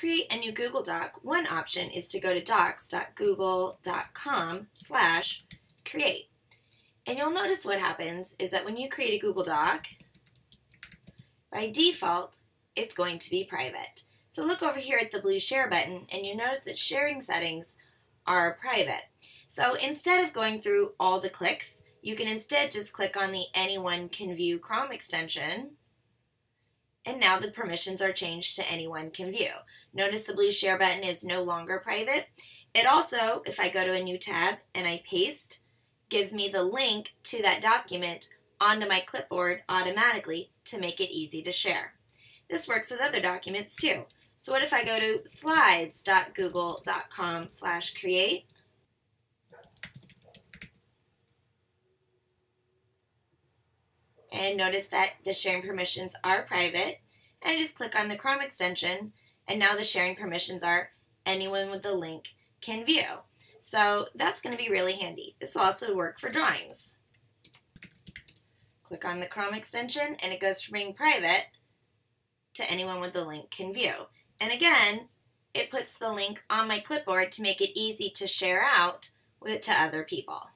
create a new Google Doc, one option is to go to docs.google.com slash create. And you'll notice what happens is that when you create a Google Doc, by default, it's going to be private. So look over here at the blue share button and you notice that sharing settings are private. So instead of going through all the clicks, you can instead just click on the Anyone Can View Chrome extension and now the permissions are changed to anyone can view. Notice the blue share button is no longer private. It also, if I go to a new tab and I paste, gives me the link to that document onto my clipboard automatically to make it easy to share. This works with other documents too. So what if I go to slides.google.com slash create and notice that the sharing permissions are private and I just click on the Chrome extension and now the sharing permissions are anyone with the link can view. So that's going to be really handy. This will also work for drawings. Click on the Chrome extension and it goes from being private to anyone with the link can view. And again, it puts the link on my clipboard to make it easy to share out with, to other people.